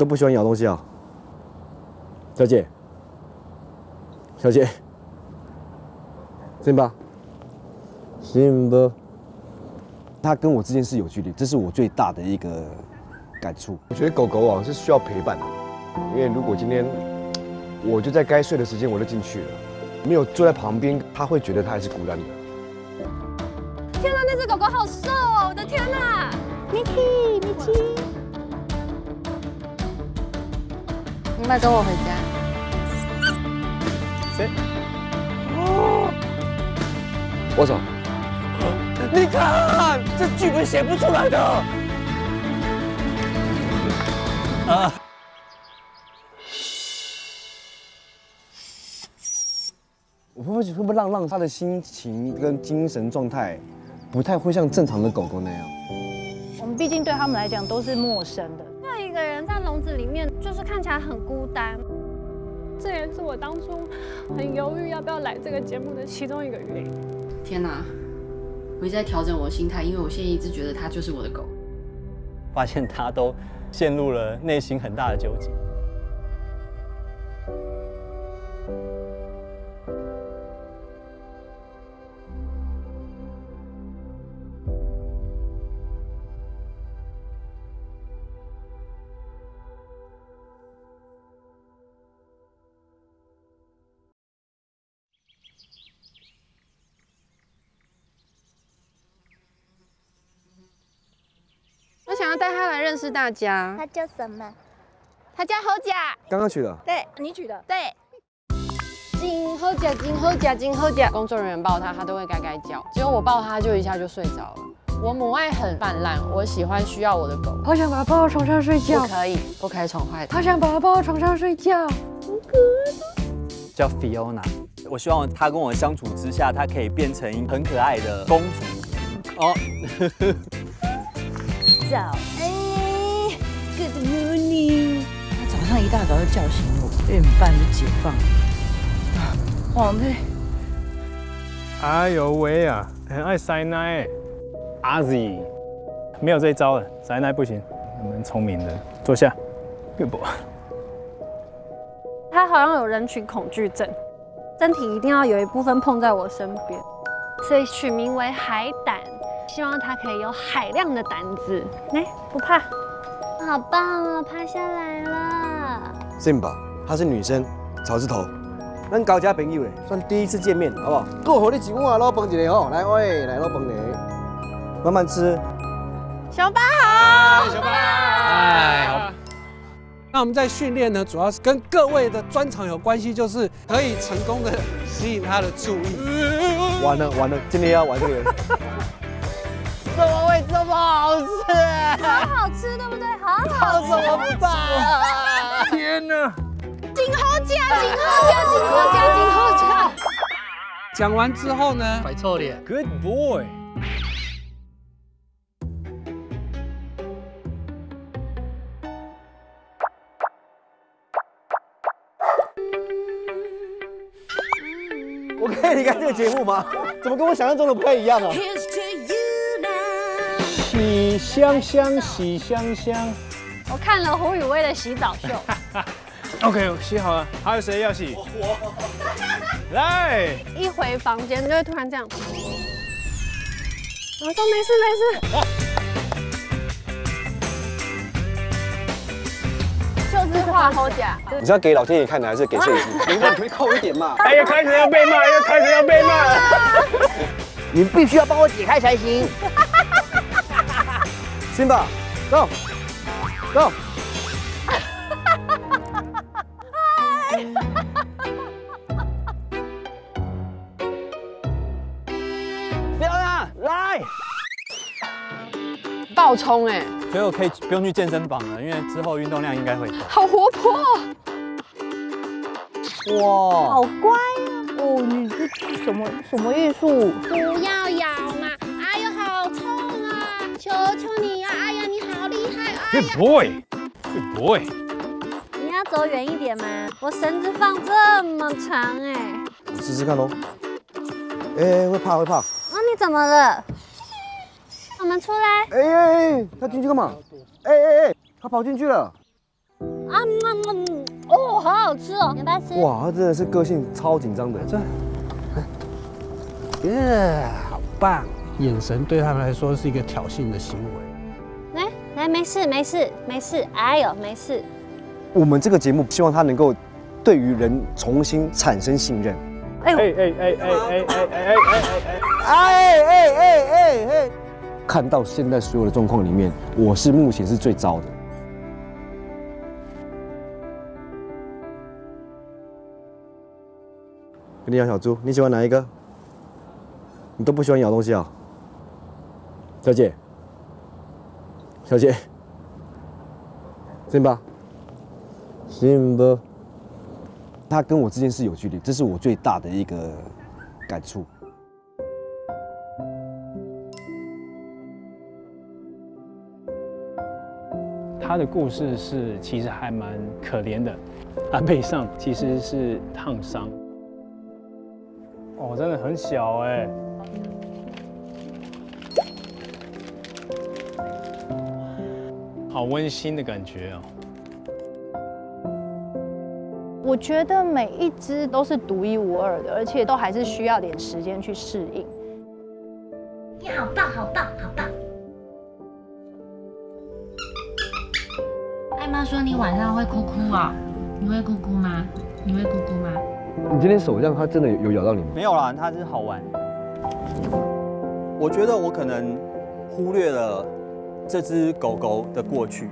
都不喜欢咬东西啊，小姐，小姐，辛巴，辛巴，他跟我之间是有距离，这是我最大的一个感触。我觉得狗狗啊是需要陪伴的，因为如果今天我就在该睡的时间我就进去了，没有坐在旁边，它会觉得它还是孤单的。天哪，那只狗狗好瘦哦！我的天哪，Mickey，Mickey，你们跟我回家。谁？我走。你看，这剧本写不出来的。啊！我会不会会不会让让他的心情跟精神状态不太会像正常的狗狗那样？我们毕竟对他们来讲都是陌生的。那一个人在笼子里面，就是看起来很孤单。这也是我当初很犹豫要不要来这个节目的其中一个原因。天哪！我一直在调整我的心态，因为我现在一直觉得它就是我的狗。发现他都陷入了内心很大的纠结。想要带他来认识大家。他叫什么？他叫侯甲。刚刚取的。对，你取的。对。金侯甲，金侯甲，金侯甲。工作人员抱他，他都会该该叫。只有我抱他，就一下就睡着了。我母爱很泛滥，我喜欢需要我的狗。好想把它抱到床上睡觉。不可以，不可以宠坏它。好想把它抱到床上睡觉。好可爱。叫 Fiona，我希望它跟我相处之下，它可以变成很可爱的公主。哦。早安，Good morning。他早上一大早就叫醒我，六点半就解放。好累。哎呦喂啊，很爱塞奶。阿 Z，没有这一招了，塞奶不行。蛮聪明的，坐下。Good boy。他好像有人群恐惧症，身体一定要有一部分碰在我身边，所以取名为海胆。希望它可以有海量的胆子，来不怕，好棒哦，趴下来了。信吧，她是女生，草字头，咱高家朋友嘞，算第一次见面，好不好？够好你一碗老饭一个哦，来喂，来老饭嘞，慢慢吃。小八好，小八，哎，好。那我们在训练呢，主要是跟各位的专长有关系，就是可以成功的吸引他的注意。完了完了，今天要玩这个。怎么会这么好吃？好好吃，对不对？好好吃，什么办？天哪！金猴家，金猴家，金猴家，金猴家。讲完之后呢？摆臭脸。Good boy。我可以离开这个节目吗？怎么跟我想象中的不太一样啊？洗香香，洗香香。我看了胡宇威的洗澡秀。OK，洗好了。还有谁要洗？我。来。一回房间就会突然这样。我说没事没事。就是画猴甲。你是要给老天爷看的，还是给摄影机？你可以扣一点嘛。哎呀，开始要被骂，又开始要被骂了。你必须要帮我解开才行。辛巴，Go Go！不要啦，来！爆冲哎！所以我可以不用去健身房了，因为之后运动量应该会。好活泼！哇，好乖啊！哦，你这是什么什么艺术？不要厉害！哎 Good boy，Good boy。你要走远一点吗？我绳子放这么长哎。你试试看喽。哎，会怕会怕。啊，你怎么了？我们出来。哎哎哎，他进去干嘛？哎哎哎，他跑进去了。啊嗯嗯，哦，好好吃哦，你要不要吃？哇，他真的是个性超紧张的。这，耶，好棒！眼神对他们来说是一个挑衅的行为。没事没事没事，哎呦没事。我们这个节目希望他能够对于人重新产生信任。哎哎哎哎哎哎哎哎哎哎哎哎哎哎！看到现在所有的状况里面，我是目前是最糟的。跟你讲，小猪，你喜欢哪一个？你都不喜欢咬东西啊？小姐，小姐，行吧，行吧。他跟我之间是有距离，这是我最大的一个感触。他的故事是其实还蛮可怜的，他背上其实是烫伤。哦，真的很小哎。好温馨的感觉哦！我觉得每一只都是独一无二的，而且都还是需要点时间去适应。你好棒，好棒，好棒！艾妈说你晚上会哭哭啊？你会哭哭吗？你会哭哭吗？你今天手上它真的有咬到你吗？没有啦，它是好玩。我觉得我可能忽略了。这只狗狗的过去，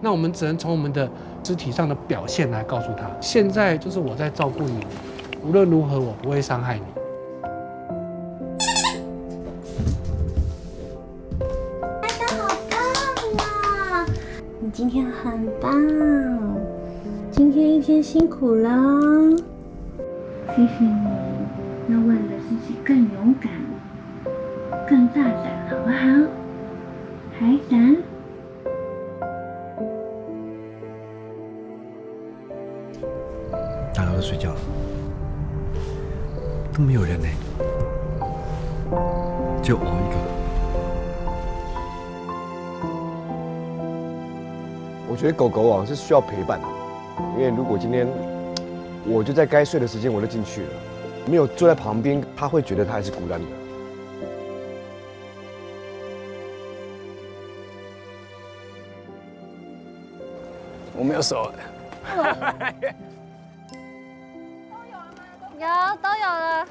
那我们只能从我们的肢体上的表现来告诉他，现在就是我在照顾你，无论如何我不会伤害你。大家好棒啊！你今天很棒，今天一天辛苦了，谢谢你，要为了自己更勇敢、更大胆，好不好？海胆，大家都睡觉了，都没有人呢，就我一个。我觉得狗狗啊是需要陪伴的，因为如果今天我就在该睡的时间我就进去了，没有坐在旁边，它会觉得它还是孤单的。我没有手。有都有了，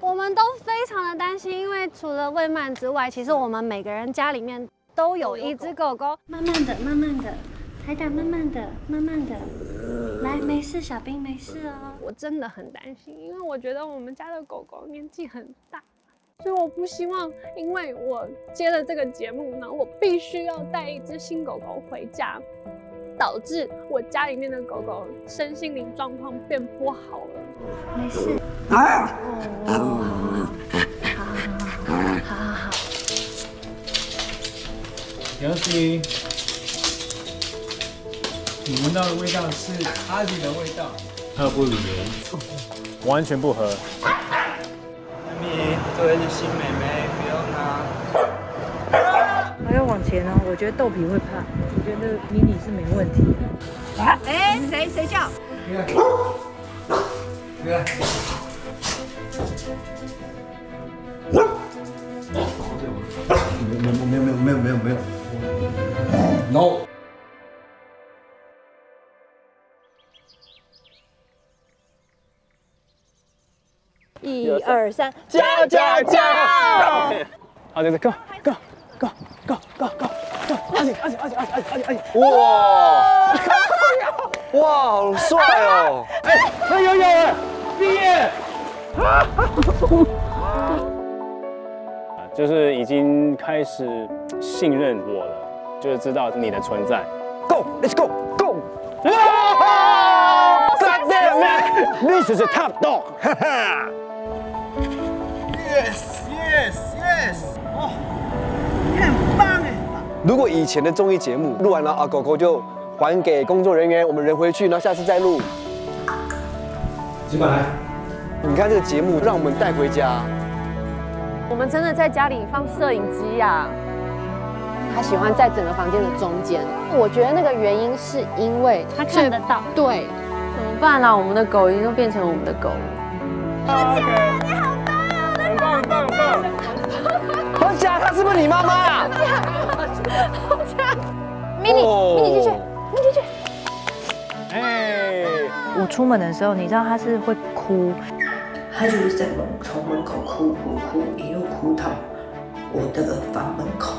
我们都非常的担心，因为除了魏曼之外，其实我们每个人家里面都有一只狗狗。慢慢的，慢慢的，海胆，慢慢的，慢慢的，来，没事，小兵没事哦。我真的很担心，因为我觉得我们家的狗狗年纪很大，所以我不希望，因为我接了这个节目呢，我必须要带一只新狗狗回家。导致我家里面的狗狗身心灵状况变不好了。没事。啊！好好好好好好。杨希，你闻到的味道是阿里的味道，合不理完全不合。阿米，这位是新妹妹，不用拿。还要往前哦，我觉得豆皮会怕，我觉得迷你是没问题。哎，谁谁叫？你看，你看。没有没有没有没有没有没有。No。一二三，叫叫叫！好，就是够够。Go go go go go！阿姐阿姐阿姐哇！哇，好帅哦！哎，那有有哎，毕业！就是已经开始信任我了，就是知道你的存在。Go，let's go，go！哇！God damn man，this is a top dog！哈哈！Yes yes yes！哦。很棒哎！如果以前的综艺节目录完了啊，狗狗就还给工作人员，我们人回去，然后下次再录。几百来，你看这个节目让我们带回家。我们真的在家里放摄影机呀？他喜欢在整个房间的中间。我觉得那个原因是因为他看得到。对，怎么办啦？我们的狗已经都变成我们的狗了。何姐，你好棒啊！很棒很棒很棒！何佳，她是不是你妈妈啊？何佳，mini，mini 进去，mini 进去。哎，我出门的时候，你知道他是会哭，他就是在门从门口哭哭哭，一路哭到我的房门口。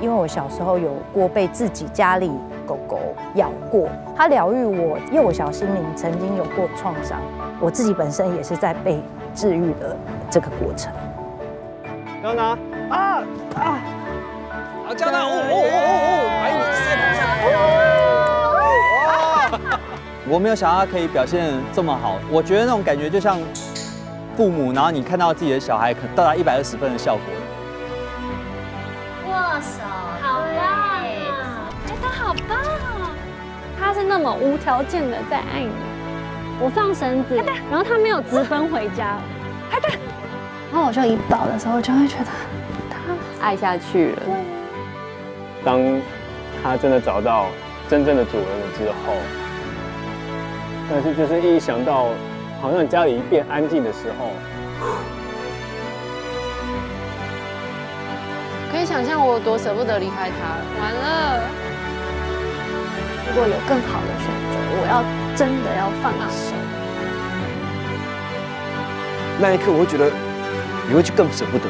因为我小时候有过被自己家里狗狗咬过，它疗愈我幼小心灵曾经有过创伤，我自己本身也是在被治愈的这个过程。要拿啊啊！好，叫他哦哦哦哦，白米赛跑赛。哇！我没有想到他可以表现这么好，我觉得那种感觉就像父母，然后你看到自己的小孩可能到达一百二十分的效果。握手，好棒！哎，他好棒哦！他是那么无条件的在爱你。我放绳子，然后他没有直奔回家。然后我就一抱的时候，就会觉得他爱下去了。当它真的找到真正的主人了之后，但是就是一想到好像家里变安静的时候，可以想象我有多舍不得离开他。完了，如果有更好的选择，我要真的要放手。那一刻，我会觉得你会去更舍不得。